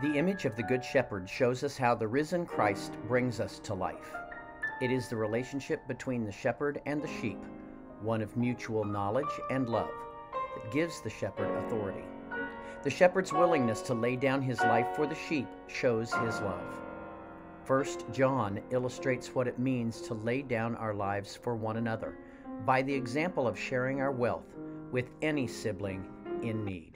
The image of the Good Shepherd shows us how the risen Christ brings us to life. It is the relationship between the shepherd and the sheep, one of mutual knowledge and love, that gives the shepherd authority. The shepherd's willingness to lay down his life for the sheep shows his love. First John illustrates what it means to lay down our lives for one another by the example of sharing our wealth with any sibling in need.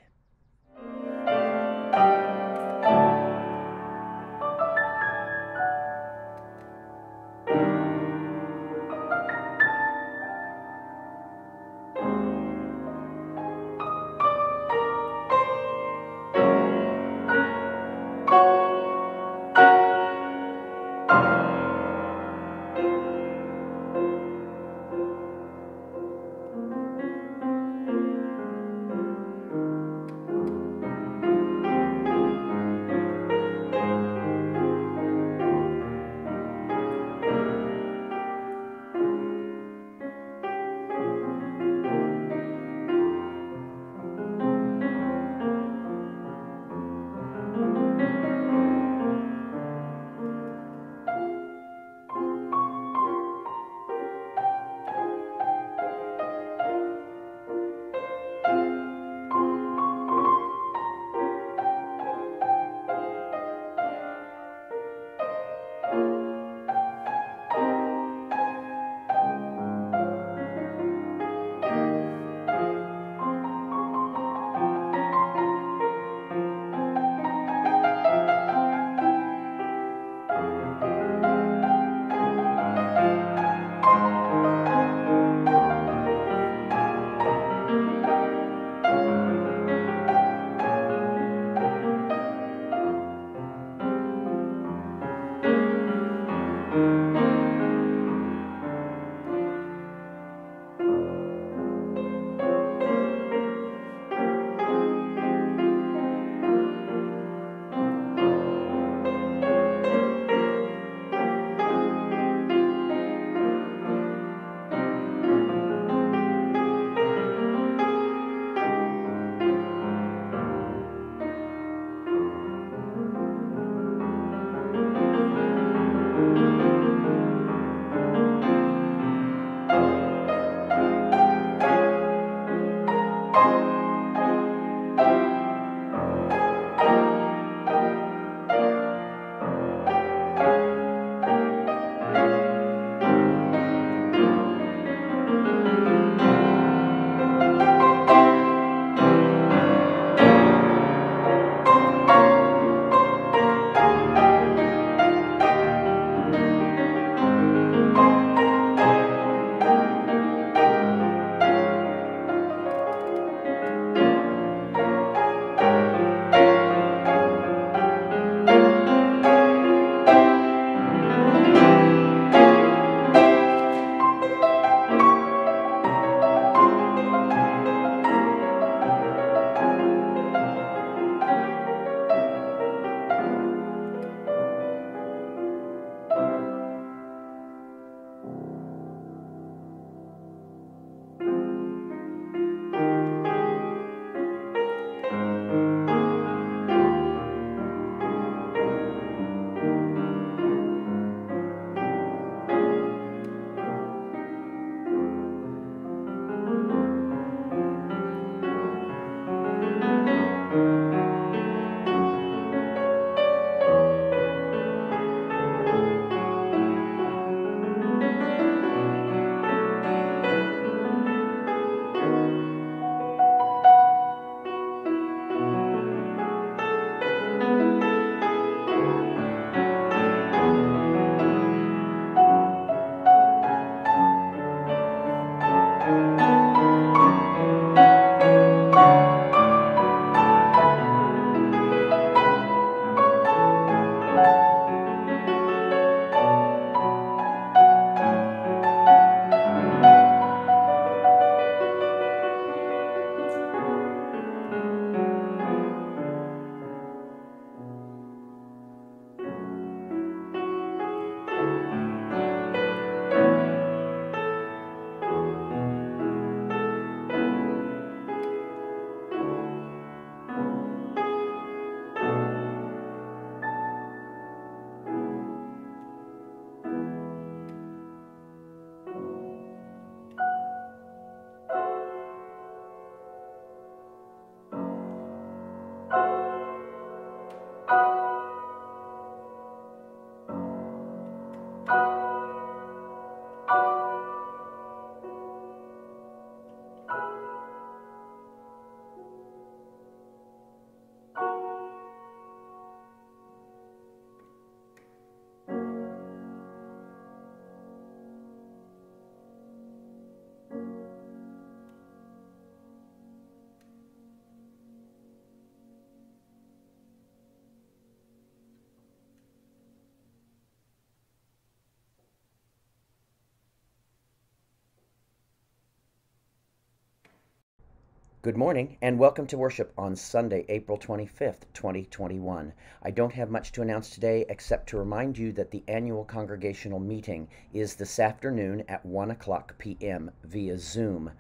Good morning and welcome to worship on Sunday, April 25th, 2021. I don't have much to announce today except to remind you that the annual congregational meeting is this afternoon at 1 o'clock p.m. via Zoom.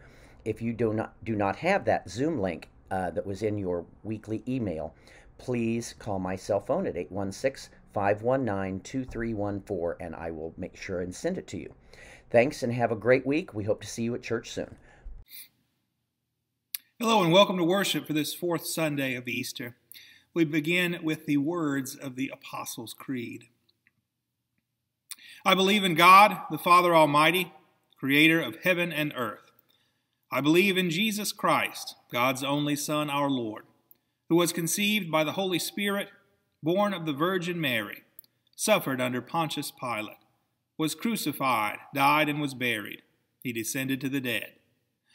If you do not, do not have that Zoom link uh, that was in your weekly email, please call my cell phone at 816 519 2314 and I will make sure and send it to you. Thanks and have a great week. We hope to see you at church soon. Hello and welcome to worship for this fourth Sunday of Easter. We begin with the words of the Apostles' Creed. I believe in God, the Father Almighty, creator of heaven and earth. I believe in Jesus Christ, God's only Son, our Lord, who was conceived by the Holy Spirit, born of the Virgin Mary, suffered under Pontius Pilate, was crucified, died, and was buried. He descended to the dead.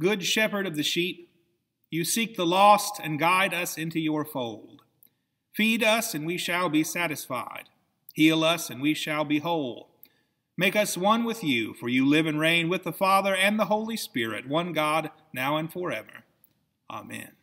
Good shepherd of the sheep, you seek the lost and guide us into your fold. Feed us, and we shall be satisfied. Heal us, and we shall be whole. Make us one with you, for you live and reign with the Father and the Holy Spirit, one God, now and forever. Amen.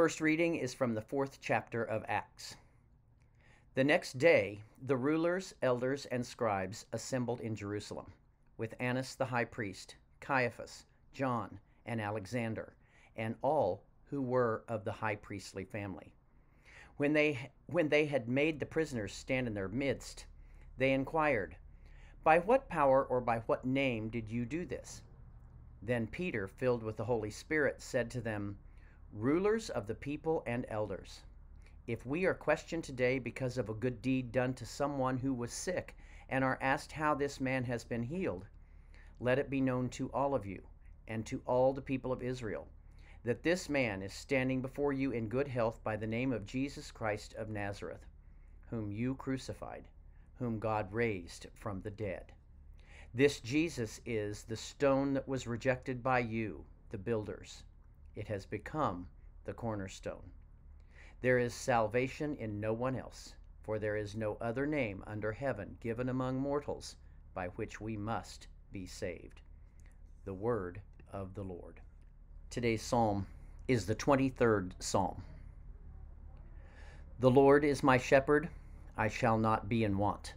First reading is from the fourth chapter of Acts. The next day, the rulers, elders, and scribes assembled in Jerusalem. with Annas the high priest, Caiaphas, John, and Alexander, and all who were of the high priestly family. When they, when they had made the prisoners stand in their midst, they inquired, By what power or by what name did you do this? Then Peter, filled with the Holy Spirit, said to them, Rulers of the people and elders, if we are questioned today because of a good deed done to someone who was sick and are asked how this man has been healed, let it be known to all of you and to all the people of Israel that this man is standing before you in good health by the name of Jesus Christ of Nazareth, whom you crucified, whom God raised from the dead. This Jesus is the stone that was rejected by you, the builders. It has become the cornerstone. There is salvation in no one else, for there is no other name under heaven given among mortals by which we must be saved. The word of the Lord. Today's psalm is the 23rd psalm. The Lord is my shepherd, I shall not be in want.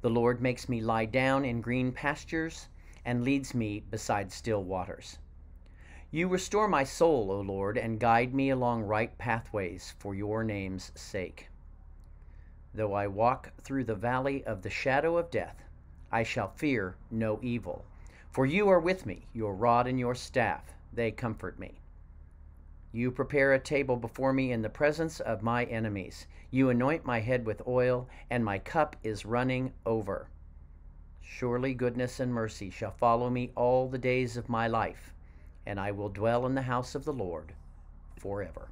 The Lord makes me lie down in green pastures and leads me beside still waters. You restore my soul, O Lord, and guide me along right pathways for your name's sake. Though I walk through the valley of the shadow of death, I shall fear no evil, for you are with me, your rod and your staff they comfort me. You prepare a table before me in the presence of my enemies. You anoint my head with oil, and my cup is running over. Surely goodness and mercy shall follow me all the days of my life, and I will dwell in the house of the Lord forever.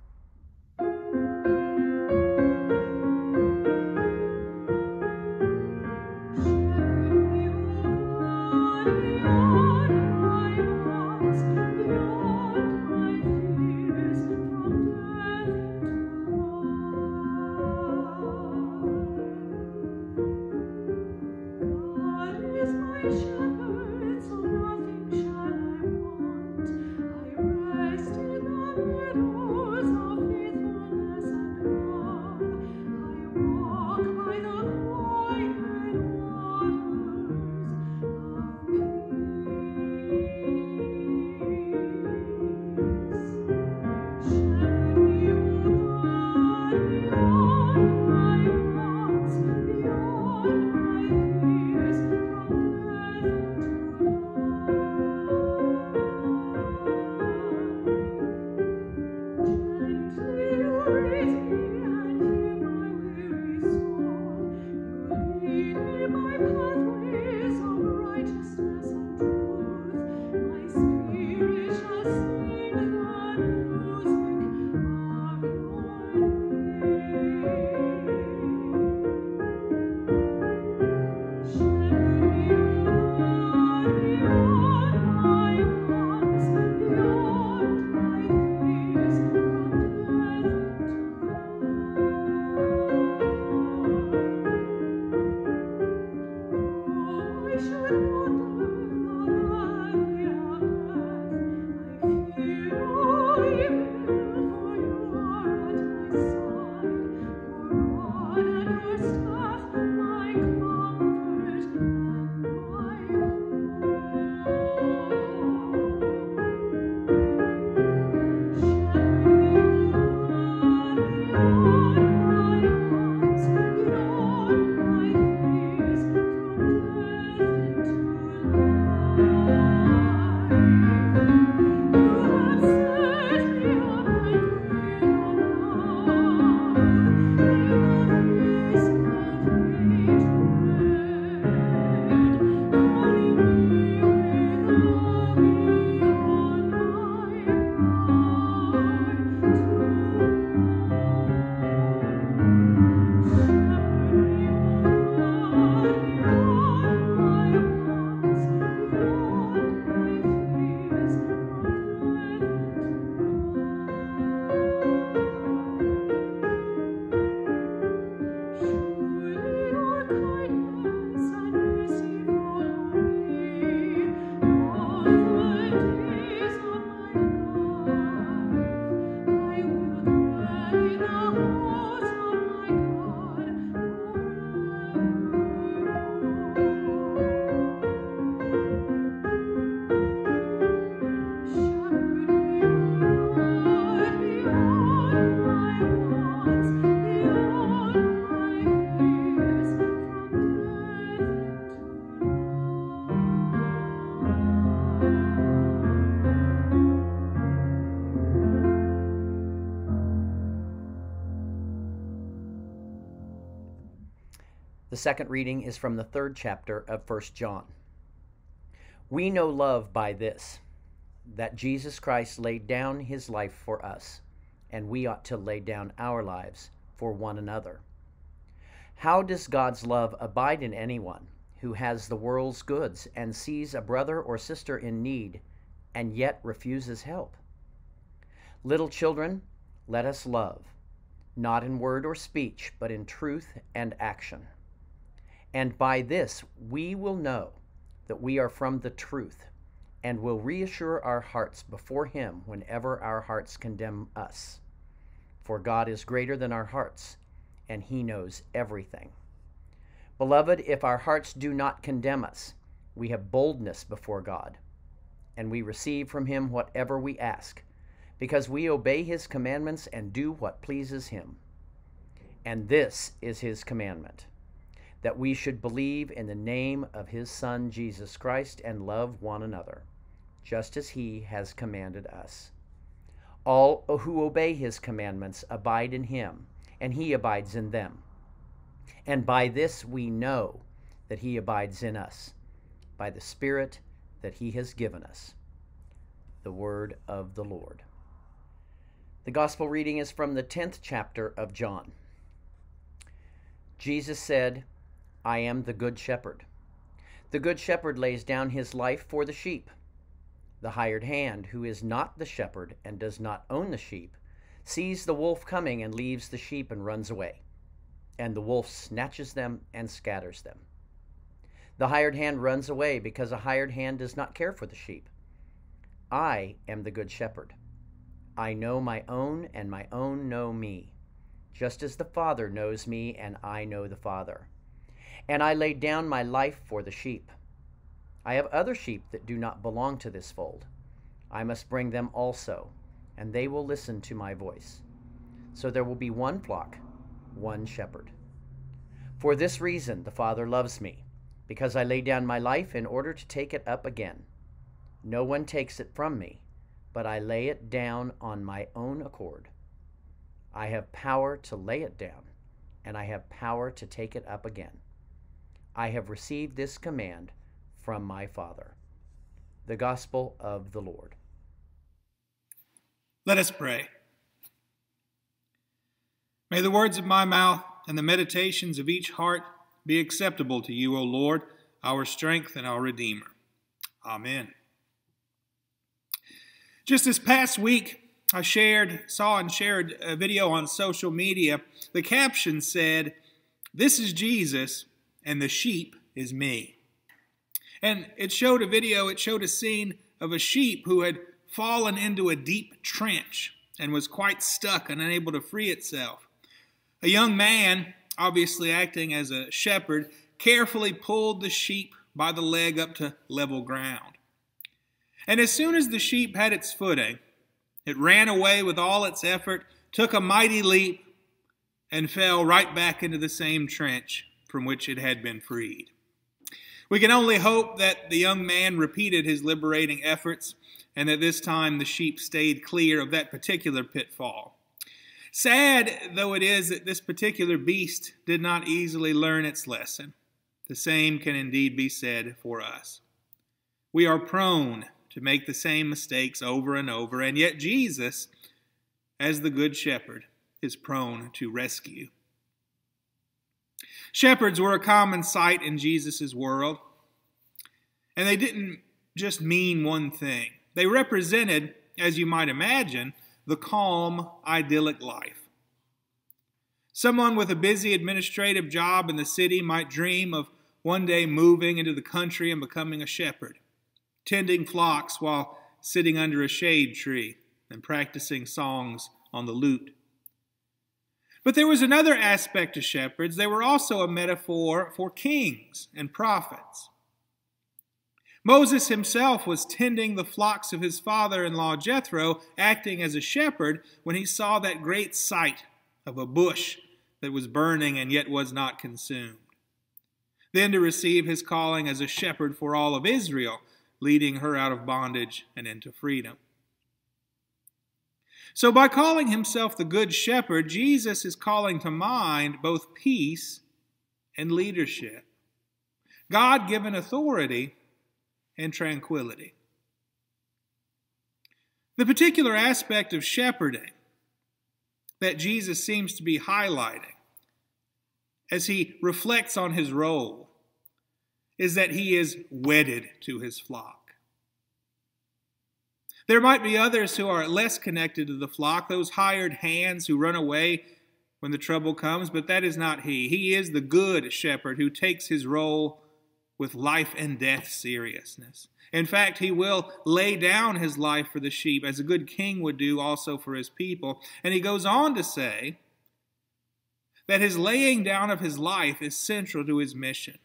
The second reading is from the third chapter of 1 John. We know love by this, that Jesus Christ laid down his life for us, and we ought to lay down our lives for one another. How does God's love abide in anyone who has the world's goods and sees a brother or sister in need and yet refuses help? Little children, let us love, not in word or speech, but in truth and action. And by this we will know that we are from the truth and will reassure our hearts before Him whenever our hearts condemn us. For God is greater than our hearts, and He knows everything. Beloved, if our hearts do not condemn us, we have boldness before God, and we receive from Him whatever we ask, because we obey His commandments and do what pleases Him. And this is His commandment that we should believe in the name of his Son, Jesus Christ, and love one another, just as he has commanded us. All who obey his commandments abide in him, and he abides in them. And by this we know that he abides in us, by the Spirit that he has given us. The word of the Lord. The gospel reading is from the 10th chapter of John. Jesus said, I am the good shepherd. The good shepherd lays down his life for the sheep. The hired hand, who is not the shepherd and does not own the sheep, sees the wolf coming and leaves the sheep and runs away. And the wolf snatches them and scatters them. The hired hand runs away because a hired hand does not care for the sheep. I am the good shepherd. I know my own, and my own know me, just as the Father knows me, and I know the Father and I lay down my life for the sheep. I have other sheep that do not belong to this fold. I must bring them also, and they will listen to my voice. So there will be one flock, one shepherd. For this reason the Father loves me, because I lay down my life in order to take it up again. No one takes it from me, but I lay it down on my own accord. I have power to lay it down, and I have power to take it up again. I have received this command from my Father. The Gospel of the Lord. Let us pray. May the words of my mouth and the meditations of each heart be acceptable to you, O Lord, our strength and our Redeemer. Amen. Just this past week, I shared, saw and shared a video on social media. The caption said, This is Jesus and the sheep is me. And it showed a video, it showed a scene of a sheep who had fallen into a deep trench and was quite stuck and unable to free itself. A young man, obviously acting as a shepherd, carefully pulled the sheep by the leg up to level ground. And as soon as the sheep had its footing, it ran away with all its effort, took a mighty leap, and fell right back into the same trench from which it had been freed. We can only hope that the young man repeated his liberating efforts and that this time the sheep stayed clear of that particular pitfall. Sad though it is that this particular beast did not easily learn its lesson, the same can indeed be said for us. We are prone to make the same mistakes over and over, and yet Jesus, as the Good Shepherd, is prone to rescue. Shepherds were a common sight in Jesus' world, and they didn't just mean one thing. They represented, as you might imagine, the calm, idyllic life. Someone with a busy administrative job in the city might dream of one day moving into the country and becoming a shepherd, tending flocks while sitting under a shade tree and practicing songs on the lute. But there was another aspect to shepherds. They were also a metaphor for kings and prophets. Moses himself was tending the flocks of his father in law Jethro, acting as a shepherd, when he saw that great sight of a bush that was burning and yet was not consumed. Then to receive his calling as a shepherd for all of Israel, leading her out of bondage and into freedom. So, by calling himself the Good Shepherd, Jesus is calling to mind both peace and leadership, God given authority and tranquility. The particular aspect of shepherding that Jesus seems to be highlighting as he reflects on his role is that he is wedded to his flock. There might be others who are less connected to the flock, those hired hands who run away when the trouble comes, but that is not he. He is the good shepherd who takes his role with life and death seriousness. In fact, he will lay down his life for the sheep, as a good king would do also for his people. And he goes on to say that his laying down of his life is central to his mission,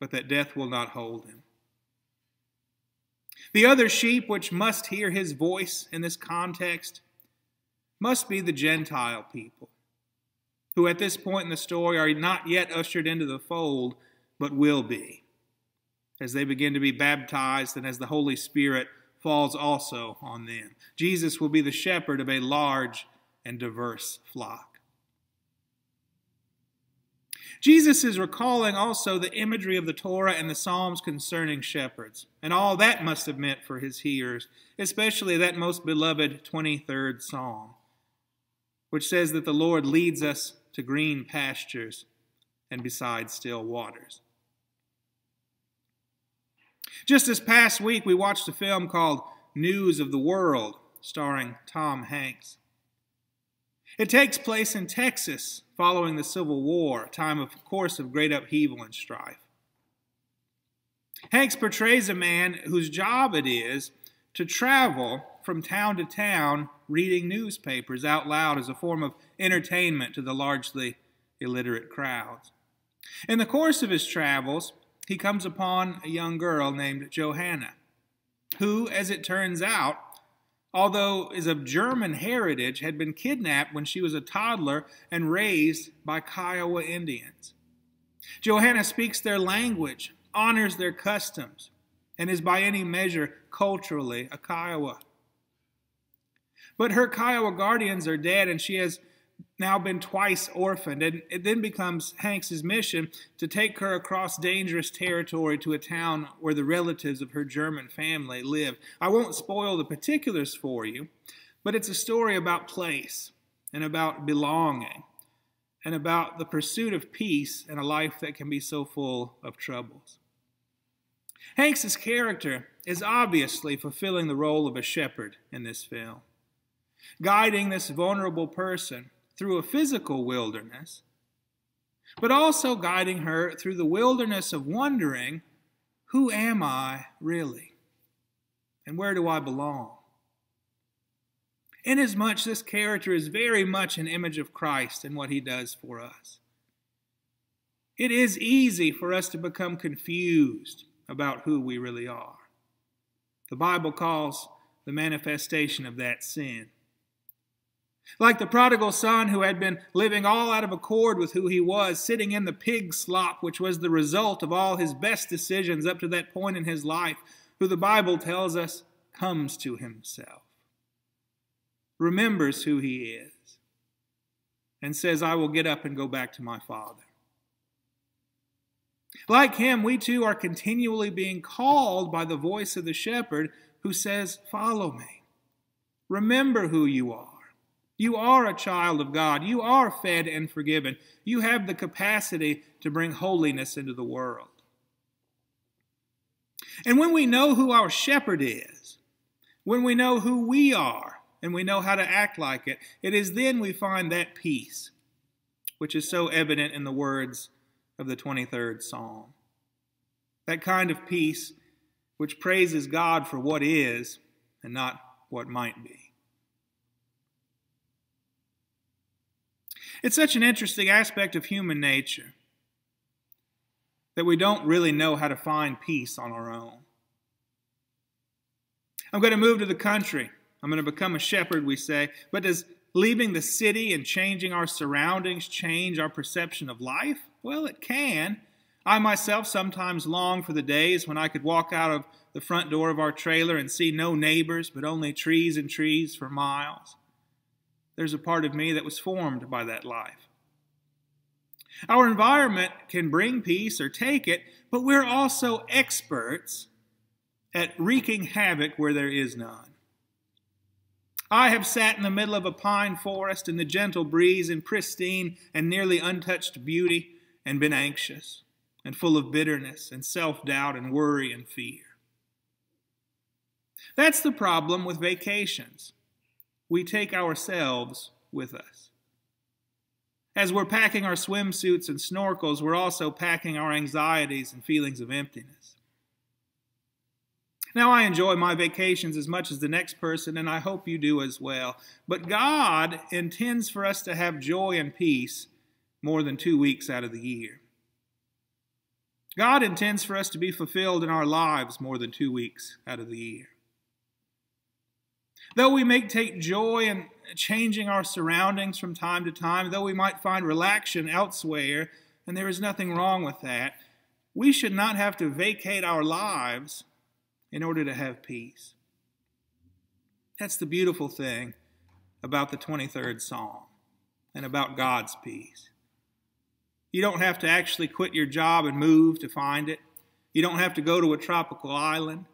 but that death will not hold him. The other sheep which must hear his voice in this context must be the Gentile people, who at this point in the story are not yet ushered into the fold, but will be as they begin to be baptized and as the Holy Spirit falls also on them. Jesus will be the shepherd of a large and diverse flock. Jesus is recalling also the imagery of the Torah and the Psalms concerning shepherds, and all that must have meant for his hearers, especially that most beloved 23rd Psalm, which says that the Lord leads us to green pastures and beside still waters. Just this past week, we watched a film called News of the World, starring Tom Hanks. It takes place in Texas following the Civil War, a time, of course, of great upheaval and strife. Hanks portrays a man whose job it is to travel from town to town reading newspapers out loud as a form of entertainment to the largely illiterate crowds. In the course of his travels, he comes upon a young girl named Johanna, who, as it turns out, although is of German heritage, had been kidnapped when she was a toddler and raised by Kiowa Indians. Johanna speaks their language, honors their customs, and is by any measure culturally a Kiowa. But her Kiowa guardians are dead, and she has now been twice orphaned. And it then becomes Hanks's mission to take her across dangerous territory to a town where the relatives of her German family live. I won't spoil the particulars for you, but it's a story about place and about belonging and about the pursuit of peace in a life that can be so full of troubles. Hanks's character is obviously fulfilling the role of a shepherd in this film, guiding this vulnerable person through a physical wilderness, but also guiding her through the wilderness of wondering who am I really? And where do I belong? Inasmuch this character is very much an image of Christ and what he does for us. It is easy for us to become confused about who we really are. The Bible calls the manifestation of that sin. Like the prodigal son who had been living all out of accord with who he was, sitting in the pig slop, which was the result of all his best decisions up to that point in his life, who the Bible tells us comes to himself, remembers who he is, and says, I will get up and go back to my father. Like him, we too are continually being called by the voice of the shepherd who says, Follow me. Remember who you are. You are a child of God. You are fed and forgiven. You have the capacity to bring holiness into the world. And when we know who our shepherd is, when we know who we are, and we know how to act like it, it is then we find that peace, which is so evident in the words of the 23rd Psalm. That kind of peace which praises God for what is and not what might be. It's such an interesting aspect of human nature that we don't really know how to find peace on our own. I'm going to move to the country. I'm going to become a shepherd, we say. But does leaving the city and changing our surroundings change our perception of life? Well, it can. I myself sometimes long for the days when I could walk out of the front door of our trailer and see no neighbors, but only trees and trees for miles there's a part of me that was formed by that life. Our environment can bring peace or take it, but we're also experts at wreaking havoc where there is none. I have sat in the middle of a pine forest in the gentle breeze in pristine and nearly untouched beauty and been anxious and full of bitterness and self doubt and worry and fear. That's the problem with vacations. We take ourselves with us. As we're packing our swimsuits and snorkels, we're also packing our anxieties and feelings of emptiness. Now, I enjoy my vacations as much as the next person, and I hope you do as well. But God intends for us to have joy and peace more than two weeks out of the year. God intends for us to be fulfilled in our lives more than two weeks out of the year. Though we may take joy in changing our surroundings from time to time, though we might find relaxation elsewhere, and there is nothing wrong with that, we should not have to vacate our lives in order to have peace. That's the beautiful thing about the 23rd Psalm and about God's peace. You don't have to actually quit your job and move to find it. You don't have to go to a tropical island.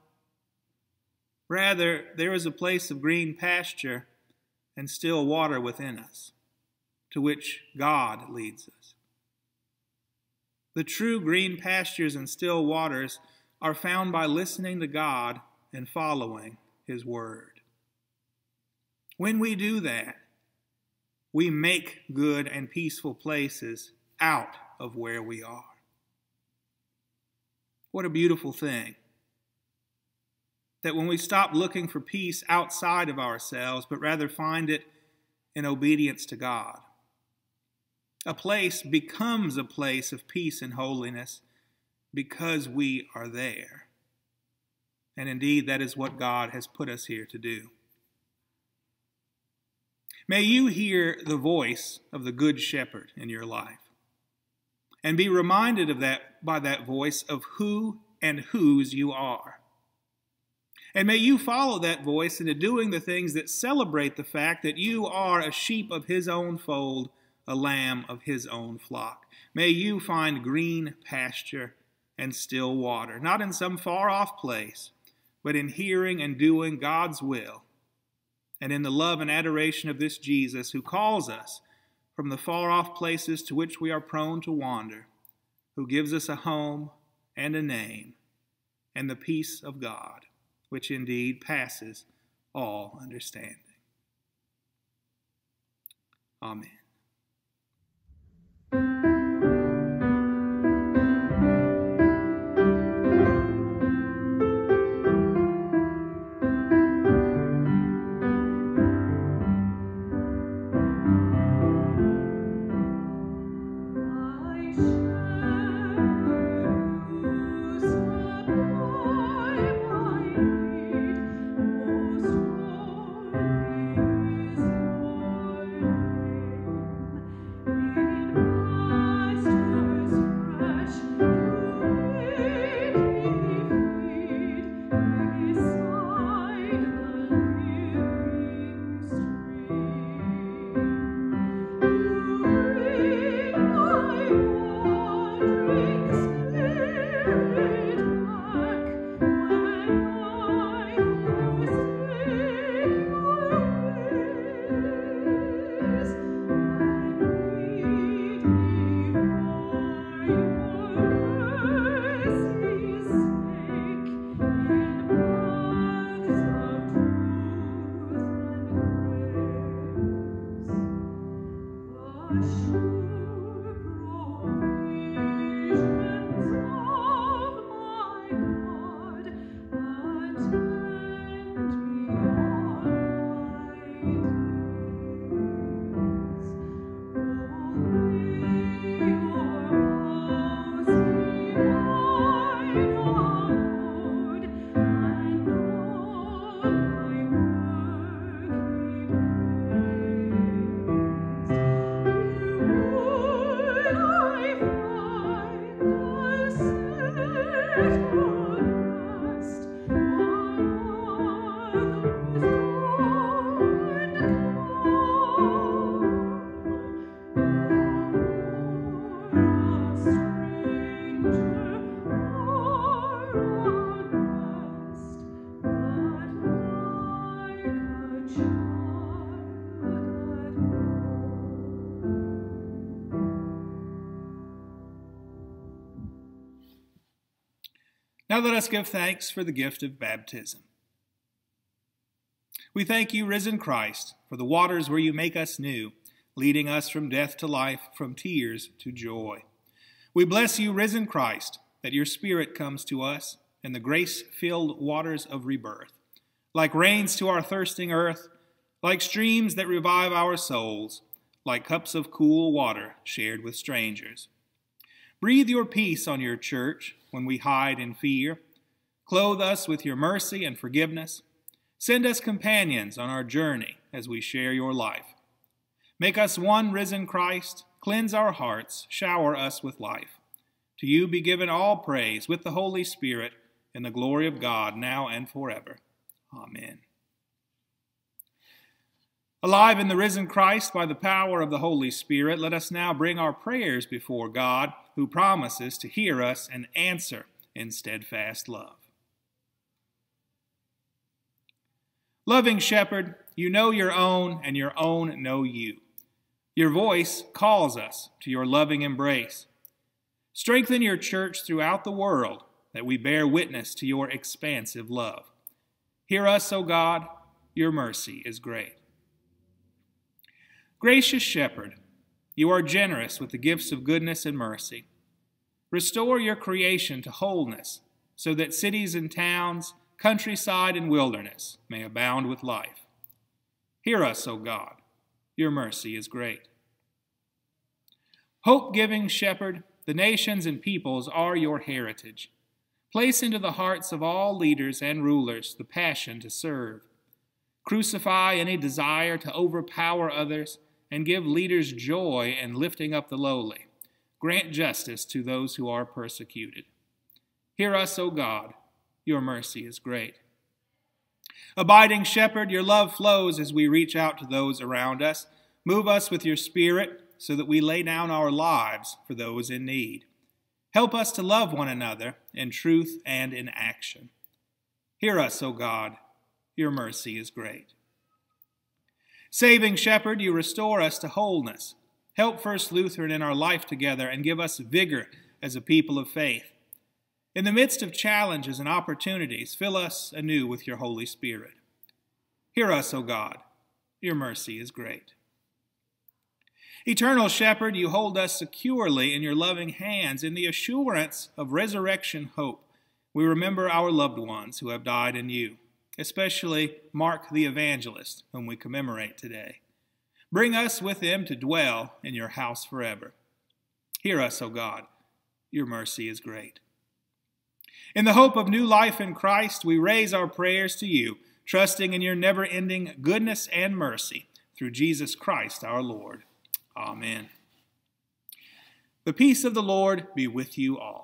Rather, there is a place of green pasture and still water within us, to which God leads us. The true green pastures and still waters are found by listening to God and following His Word. When we do that, we make good and peaceful places out of where we are. What a beautiful thing that when we stop looking for peace outside of ourselves, but rather find it in obedience to God, a place becomes a place of peace and holiness because we are there. And indeed, that is what God has put us here to do. May you hear the voice of the Good Shepherd in your life and be reminded of that by that voice of who and whose you are. And may you follow that voice into doing the things that celebrate the fact that you are a sheep of his own fold, a lamb of his own flock. May you find green pasture and still water, not in some far off place, but in hearing and doing God's will, and in the love and adoration of this Jesus who calls us from the far off places to which we are prone to wander, who gives us a home and a name and the peace of God which indeed passes all understanding. Amen. Thank you. Let us give thanks for the gift of baptism. We thank you, risen Christ, for the waters where you make us new, leading us from death to life, from tears to joy. We bless you, risen Christ, that your Spirit comes to us in the grace filled waters of rebirth, like rains to our thirsting earth, like streams that revive our souls, like cups of cool water shared with strangers. Breathe your peace on your church when we hide in fear. Clothe us with your mercy and forgiveness. Send us companions on our journey as we share your life. Make us one risen Christ. Cleanse our hearts. Shower us with life. To you be given all praise with the Holy Spirit in the glory of God now and forever. Amen. Alive in the risen Christ by the power of the Holy Spirit, let us now bring our prayers before God, who promises to hear us and answer in steadfast love. Loving Shepherd, you know your own, and your own know you. Your voice calls us to your loving embrace. Strengthen your church throughout the world that we bear witness to your expansive love. Hear us, O God, your mercy is great. Gracious Shepherd, you are generous with the gifts of goodness and mercy. Restore your creation to wholeness so that cities and towns, countryside and wilderness may abound with life. Hear us, O God. Your mercy is great. Hope giving Shepherd, the nations and peoples are your heritage. Place into the hearts of all leaders and rulers the passion to serve. Crucify any desire to overpower others and give leaders joy in lifting up the lowly. Grant justice to those who are persecuted. Hear us, O God, your mercy is great. Abiding shepherd, your love flows as we reach out to those around us. Move us with your spirit so that we lay down our lives for those in need. Help us to love one another in truth and in action. Hear us, O God, your mercy is great. Saving Shepherd, you restore us to wholeness. Help First Lutheran in our life together and give us vigor as a people of faith. In the midst of challenges and opportunities, fill us anew with your Holy Spirit. Hear us, O God. Your mercy is great. Eternal Shepherd, you hold us securely in your loving hands in the assurance of resurrection hope. We remember our loved ones who have died in you especially Mark the evangelist, whom we commemorate today. Bring us with them to dwell in your house forever. Hear us, O God. Your mercy is great. In the hope of new life in Christ, we raise our prayers to you, trusting in your never ending goodness and mercy through Jesus Christ our Lord. Amen. The peace of the Lord be with you all.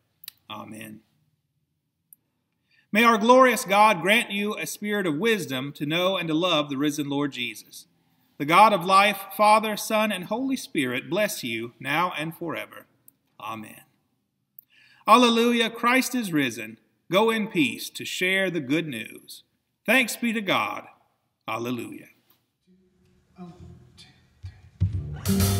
Amen. May our glorious God grant you a spirit of wisdom to know and to love the risen Lord Jesus. The God of life, Father, Son, and Holy Spirit bless you now and forever. Amen. Alleluia, Christ is risen. Go in peace to share the good news. Thanks be to God. Alleluia. I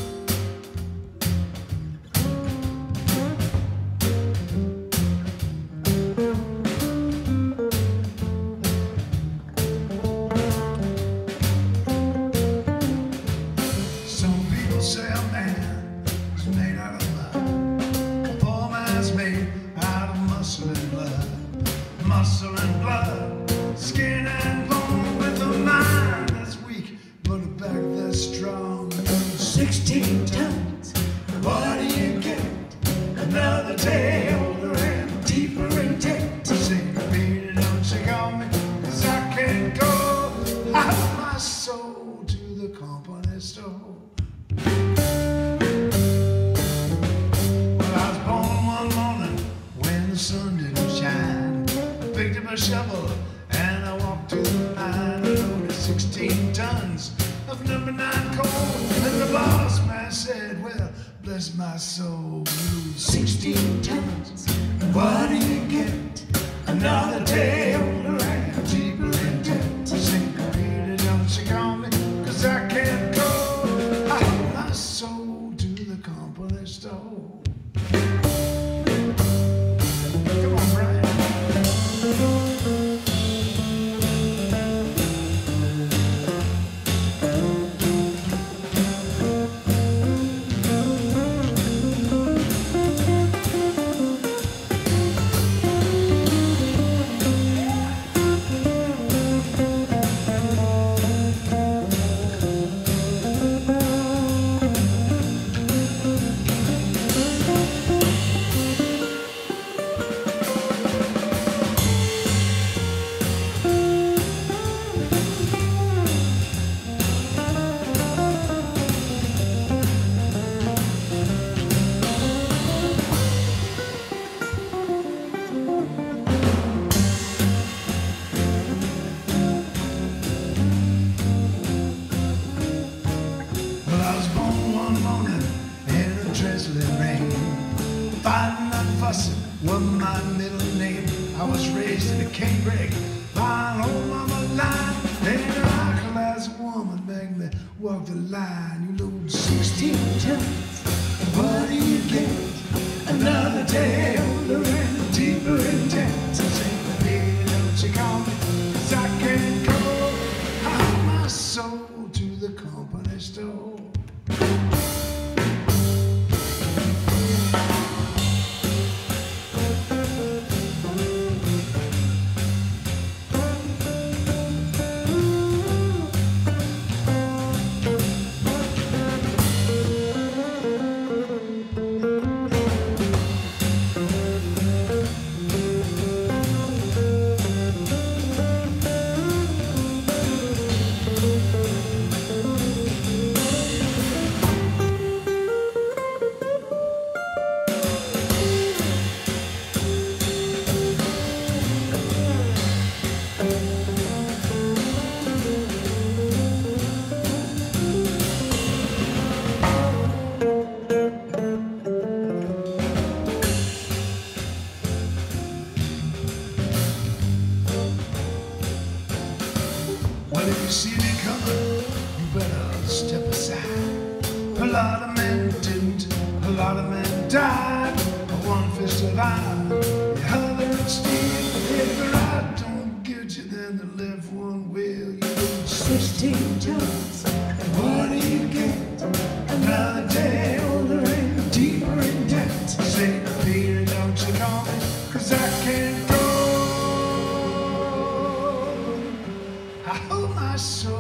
soul.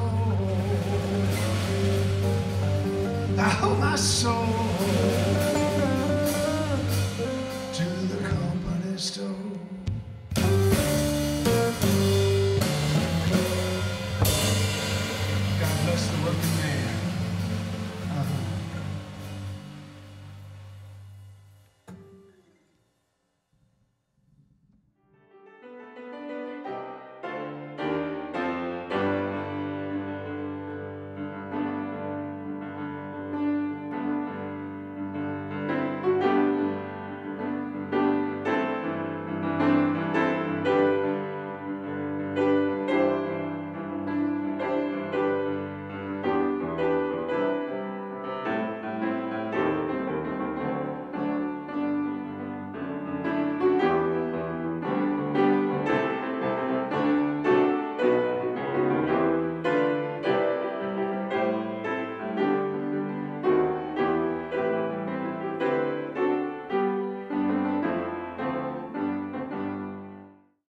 Oh, my soul.